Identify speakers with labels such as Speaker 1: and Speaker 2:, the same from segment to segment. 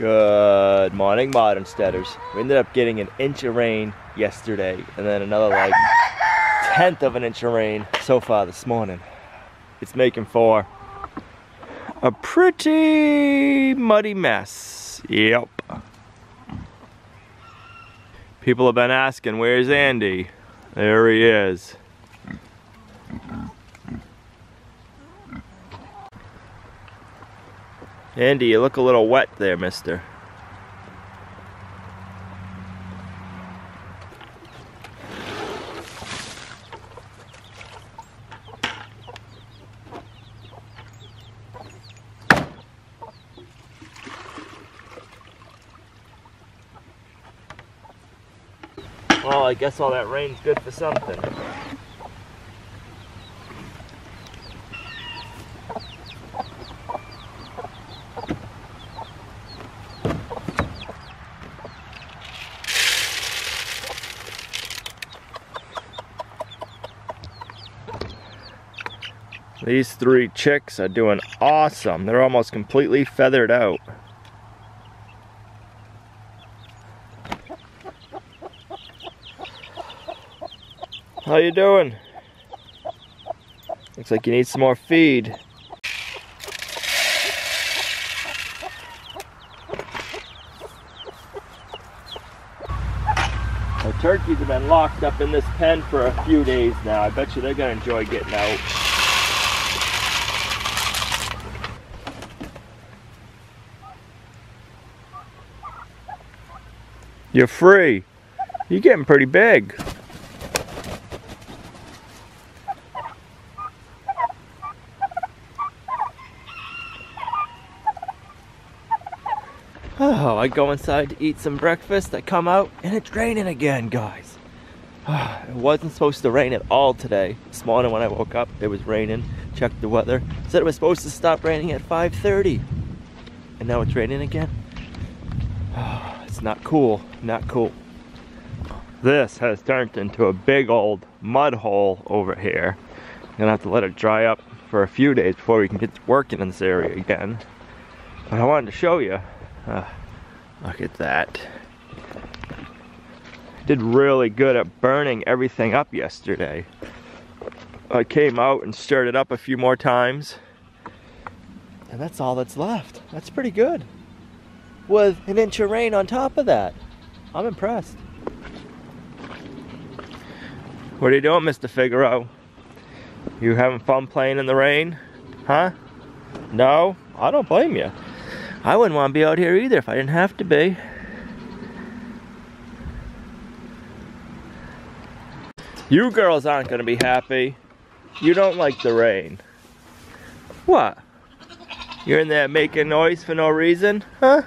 Speaker 1: Good morning, modern steaders. We ended up getting an inch of rain yesterday and then another like tenth of an inch of rain so far this morning. It's making for a pretty muddy mess. Yep. People have been asking, where's Andy? There he is. Andy, you look a little wet there, mister. Well, I guess all that rain's good for something. These three chicks are doing awesome. They're almost completely feathered out. How you doing? Looks like you need some more feed. The turkeys have been locked up in this pen for a few days now. I bet you they're gonna enjoy getting out. You're free. You're getting pretty big. Oh, I go inside to eat some breakfast. I come out and it's raining again, guys. It wasn't supposed to rain at all today. This morning when I woke up, it was raining. Checked the weather. Said it was supposed to stop raining at 5.30. And now it's raining again. Oh, Not cool, not cool. This has turned into a big old mud hole over here. I'm Gonna have to let it dry up for a few days before we can get working in this area again. But I wanted to show you. Uh, look at that. Did really good at burning everything up yesterday. I came out and stirred it up a few more times. And that's all that's left. That's pretty good with an inch of rain on top of that. I'm impressed. What are you doing, Mr. Figaro? You having fun playing in the rain? Huh? No? I don't blame you. I wouldn't want to be out here either if I didn't have to be. You girls aren't going to be happy. You don't like the rain. What? You're in there making noise for no reason? Huh?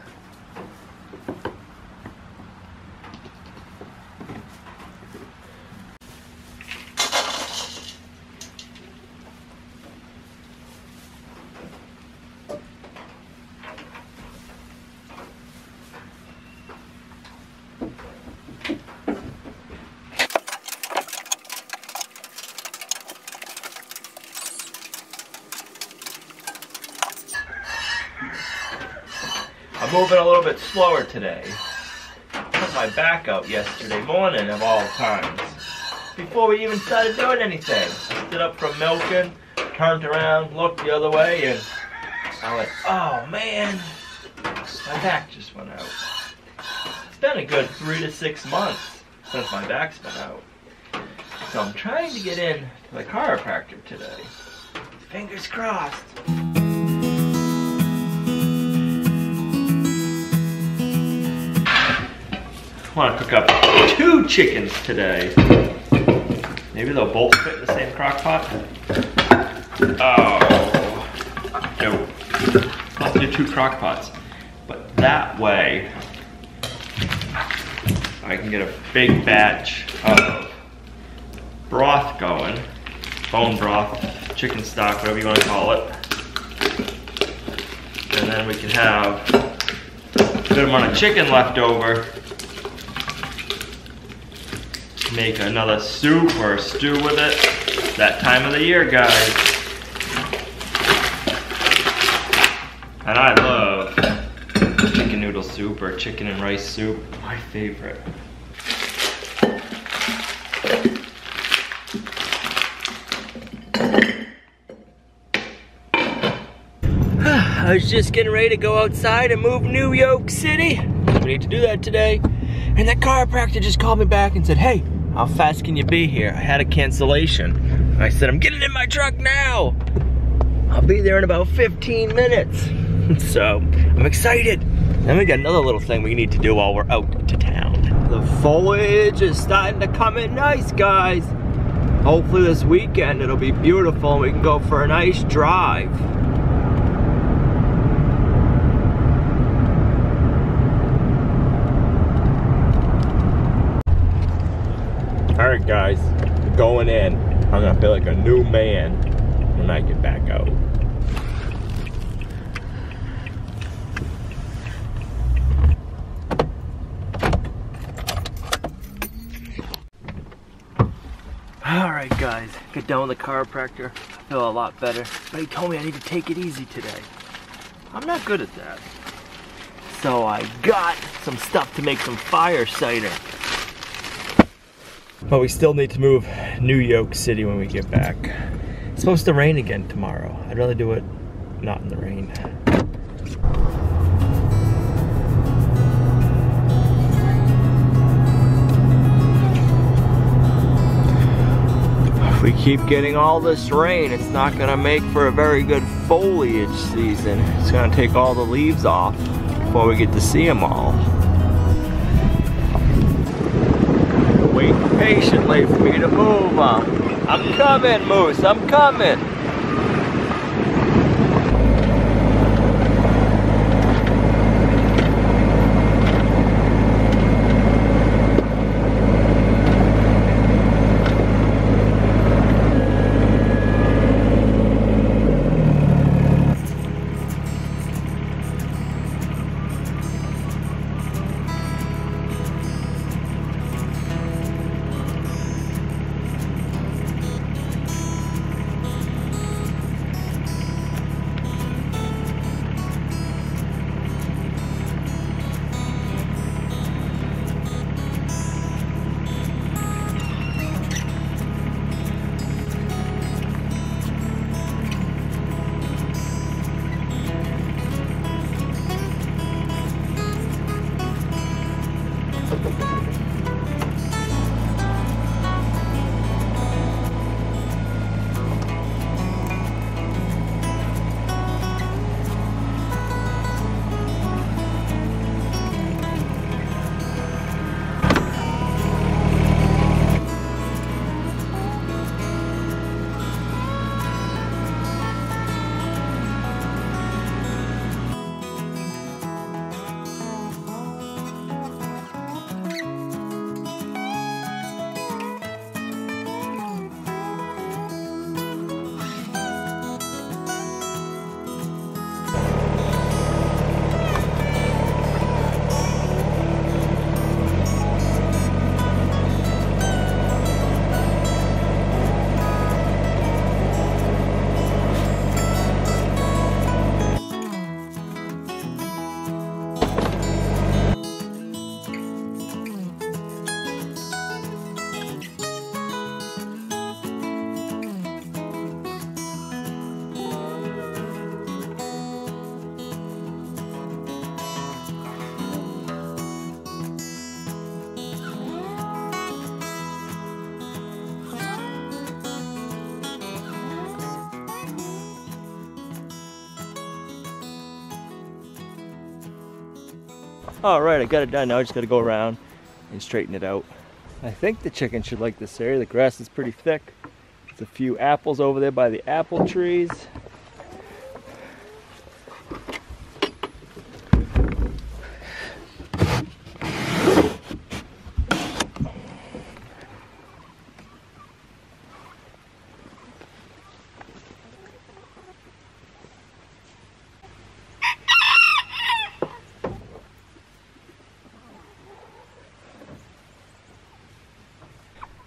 Speaker 1: Moving a little bit slower today. Put my back out yesterday morning of all times. Before we even started doing anything. I stood up from milking, turned around, looked the other way, and I went, oh man, my back just went out. It's been a good three to six months since my back's been out. So I'm trying to get in to the chiropractor today. Fingers crossed. I want to cook up two chickens today. Maybe they'll both fit in the same crock pot. Oh, no. Let's do two crock pots. But that way, I can get a big batch of broth going. Bone broth, chicken stock, whatever you want to call it. And then we can have a good amount of chicken left over make another soup or stew with it. That time of the year, guys. And I love chicken noodle soup or chicken and rice soup. My favorite. I was just getting ready to go outside and move New York City. We need to do that today. And that chiropractor just called me back and said, hey, how fast can you be here? I had a cancellation. I said, I'm getting in my truck now. I'll be there in about 15 minutes. so, I'm excited. Then we got another little thing we need to do while we're out to town. The foliage is starting to come in nice, guys. Hopefully this weekend it'll be beautiful and we can go for a nice drive. All right, guys, going in. I'm gonna feel like a new man when I get back out. All right, guys, get done with the chiropractor. I feel a lot better, but he told me I need to take it easy today. I'm not good at that. So I got some stuff to make some fire cider. But we still need to move New York City when we get back. It's supposed to rain again tomorrow. I'd rather do it not in the rain. If we keep getting all this rain, it's not gonna make for a very good foliage season. It's gonna take all the leaves off before we get to see them all. Wait patiently for me to move them. I'm coming, Moose, I'm coming. All right, I got it done. Now I just got to go around and straighten it out. I think the chicken should like this area. The grass is pretty thick. There's a few apples over there by the apple trees.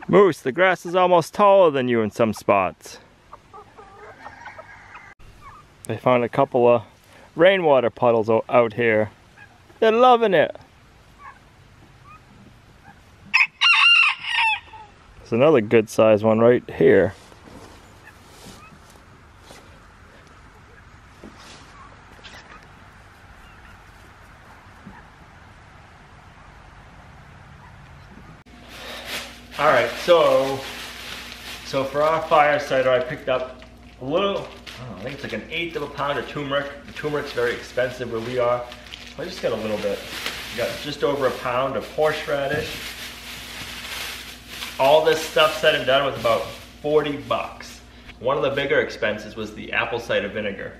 Speaker 1: Moose, the grass is almost taller than you in some spots. They found a couple of rainwater puddles out here. They're loving it. There's another good sized one right here. All right, so so for our fire cider, I picked up a little. I, know, I think it's like an eighth of a pound of turmeric. The turmeric's very expensive where we are. I just got a little bit. got just over a pound of horseradish. All this stuff said and done was about 40 bucks. One of the bigger expenses was the apple cider vinegar.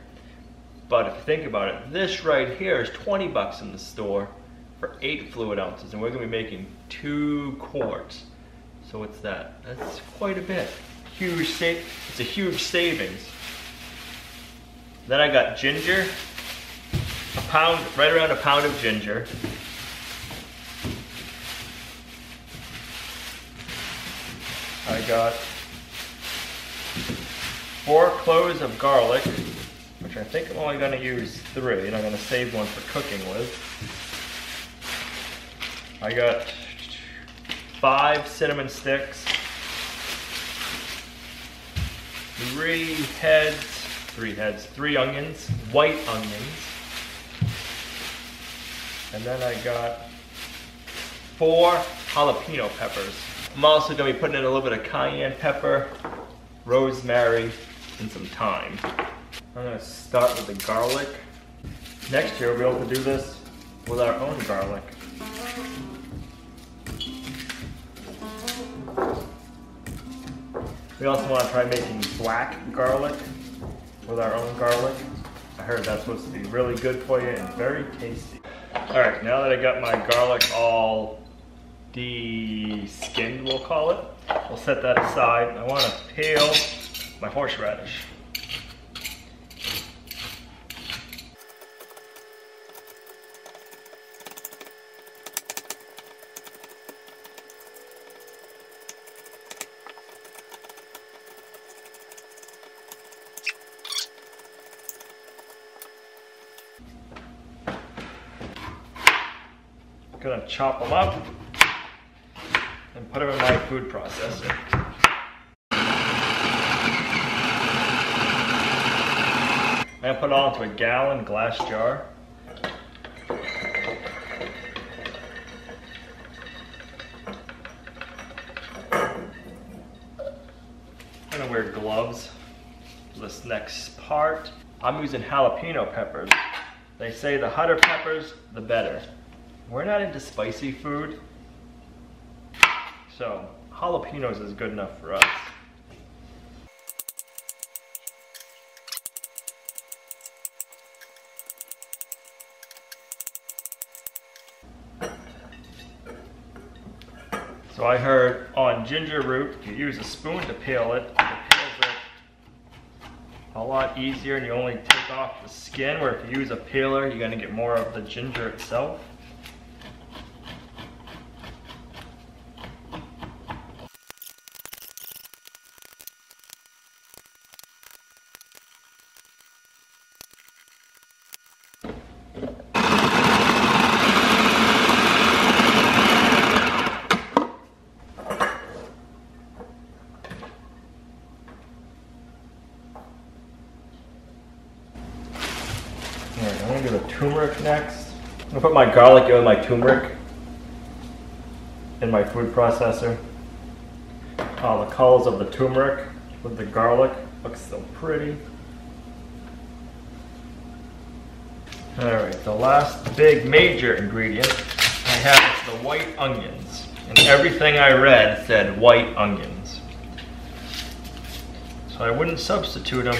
Speaker 1: But if you think about it, this right here is 20 bucks in the store for eight fluid ounces, and we're gonna be making two quarts. So what's that? That's quite a bit. Huge save. It's a huge savings. Then I got ginger, a pound, right around a pound of ginger. I got four cloves of garlic, which I think I'm only gonna use three, and I'm gonna save one for cooking with. I got five cinnamon sticks, three heads, three heads, three onions, white onions, and then I got four jalapeno peppers. I'm also gonna be putting in a little bit of cayenne pepper, rosemary, and some thyme. I'm gonna start with the garlic. Next year we'll be able to do this with our own garlic. We also want to try making black garlic with our own garlic. I heard that's supposed to be really good for you and very tasty. All right, now that I got my garlic all de-skinned, we'll call it, we'll set that aside. I want to peel my horseradish. Gonna chop them up and put them in my food processor. I'm gonna put it all into a gallon glass jar. I'm gonna wear gloves for this next part. I'm using jalapeno peppers. They say the hotter peppers, the better. We're not into spicy food, so jalapenos is good enough for us. So I heard on ginger root, you use a spoon to peel it. It peels it a lot easier and you only take off the skin, where if you use a peeler, you're gonna get more of the ginger itself. Alright, I'm gonna do the turmeric next. I'm gonna put my garlic with my turmeric in my food processor. Oh, the colors of the turmeric with the garlic looks so pretty. Alright, the last big major ingredient I have is the white onions. And everything I read said white onions. So I wouldn't substitute them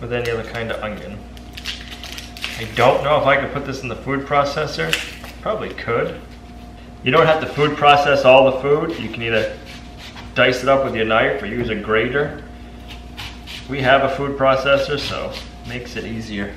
Speaker 1: with any other kind of onion. I don't know if I could put this in the food processor. Probably could. You don't have to food process all the food. You can either dice it up with your knife or use a grater. We have a food processor, so makes it easier.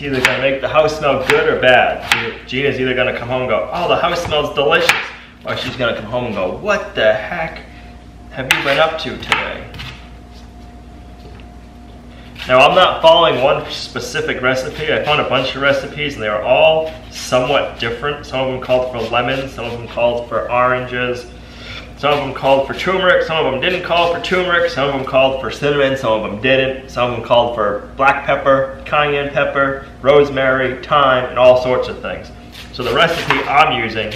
Speaker 1: It's either gonna make the house smell good or bad. Gina's either gonna come home and go, oh, the house smells delicious. Or she's gonna come home and go, what the heck have you been up to today? Now I'm not following one specific recipe. I found a bunch of recipes and they are all somewhat different. Some of them called for lemons, some of them called for oranges, some of them called for turmeric, some of them didn't call for turmeric, some of them called for cinnamon, some of them didn't. Some of them called for black pepper, cayenne pepper, rosemary, thyme, and all sorts of things. So the recipe I'm using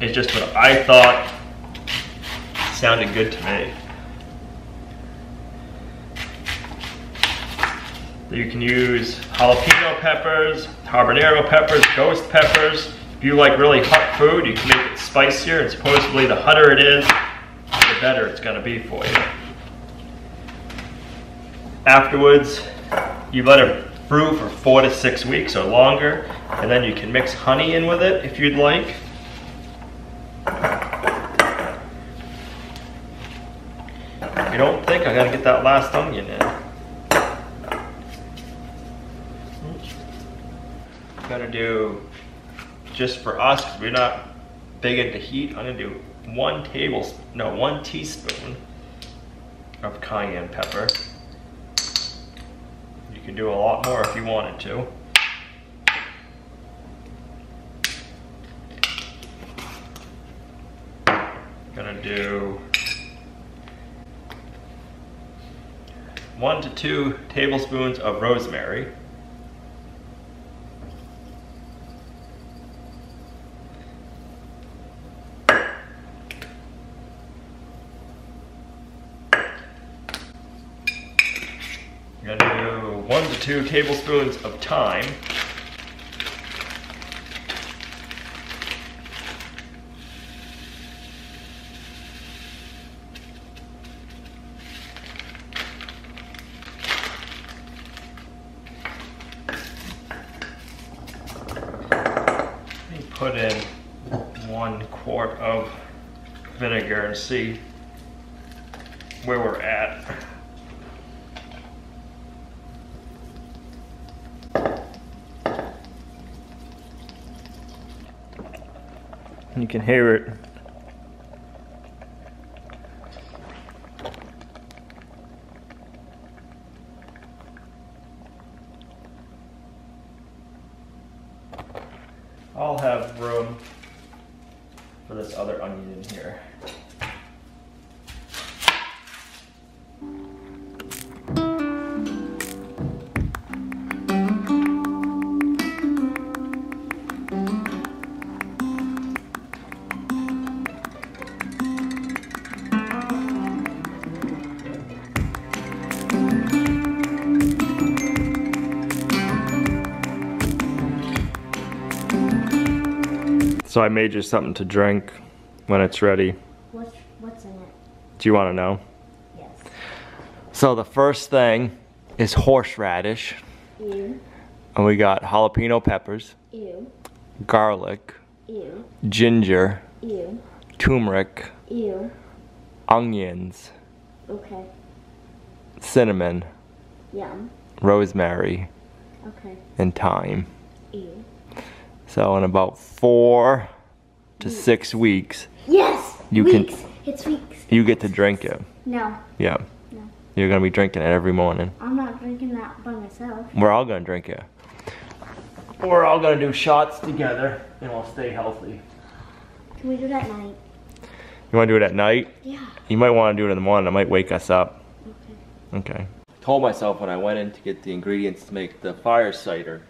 Speaker 1: is just what I thought sounded good to me. You can use jalapeno peppers, habanero peppers, ghost peppers. If you like really hot food, you can make spicier, and supposedly the hotter it is, the better it's gonna be for you. Afterwards, you let it brew for four to six weeks or longer, and then you can mix honey in with it if you'd like. I don't think I gotta get that last onion in. Hmm. Gotta do, just for us, we're not big into heat, I'm gonna do one tablespoon, no, one teaspoon of cayenne pepper. You can do a lot more if you wanted to. Gonna do one to two tablespoons of rosemary. Gonna do one to two tablespoons of thyme. put in one quart of vinegar and see where we're at. You can hear it. I'll have room for this other onion in here. So I made you something to drink when it's ready.
Speaker 2: What's, what's in it?
Speaker 1: Do you want to know?
Speaker 2: Yes.
Speaker 1: So the first thing is horseradish.
Speaker 2: Ew.
Speaker 1: And we got jalapeno peppers,
Speaker 2: Ew.
Speaker 1: garlic,
Speaker 2: Ew.
Speaker 1: ginger,
Speaker 2: Ew.
Speaker 1: turmeric,
Speaker 2: Ew.
Speaker 1: onions,
Speaker 2: Okay.
Speaker 1: cinnamon,
Speaker 2: Yum.
Speaker 1: rosemary,
Speaker 2: Okay.
Speaker 1: and thyme.
Speaker 2: Ew.
Speaker 1: So in about four to six weeks,
Speaker 2: Yes!
Speaker 1: You can-
Speaker 2: weeks. It's weeks.
Speaker 1: you get to drink it.
Speaker 2: No,
Speaker 1: Yeah.
Speaker 2: No.
Speaker 1: You're gonna be drinking it every morning.
Speaker 2: I'm not drinking that by myself.
Speaker 1: We're all gonna drink it. We're all gonna do shots together and we'll stay healthy.
Speaker 2: Can we do that at night?
Speaker 1: You wanna do it at night?
Speaker 2: Yeah.
Speaker 1: You might wanna do it in the morning. It might wake us up.
Speaker 2: Okay.
Speaker 1: Okay. Told myself when I went in to get the ingredients to make the fire cider,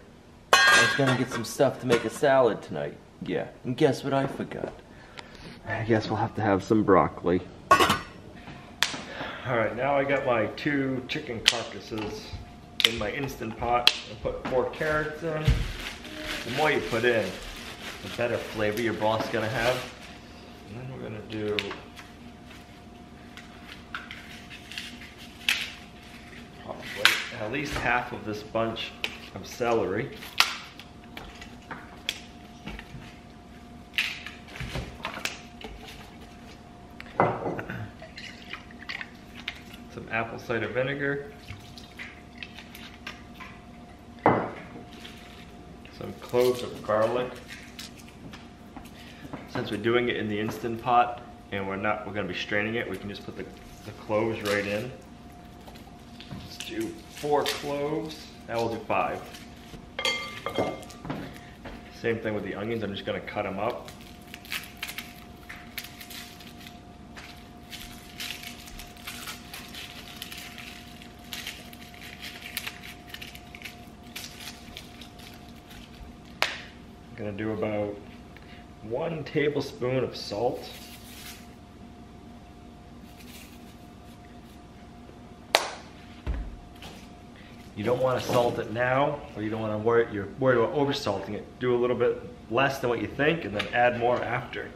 Speaker 1: I was gonna get some stuff to make a salad tonight. Yeah, and guess what I forgot? I guess we'll have to have some broccoli. Alright, now I got my two chicken carcasses in my Instant Pot. I put four carrots in. The more you put in, the better flavor your broth's gonna have. And then we're gonna do probably at least half of this bunch of celery. Apple cider vinegar. Some cloves of garlic. Since we're doing it in the Instant Pot and we're not, we're gonna be straining it, we can just put the, the cloves right in. Let's do four cloves, now we'll do five. Same thing with the onions, I'm just gonna cut them up. Gonna do about one tablespoon of salt. You don't want to salt it now, or you don't want to worry, you're worried about over salting it. Do a little bit less than what you think, and then add more after.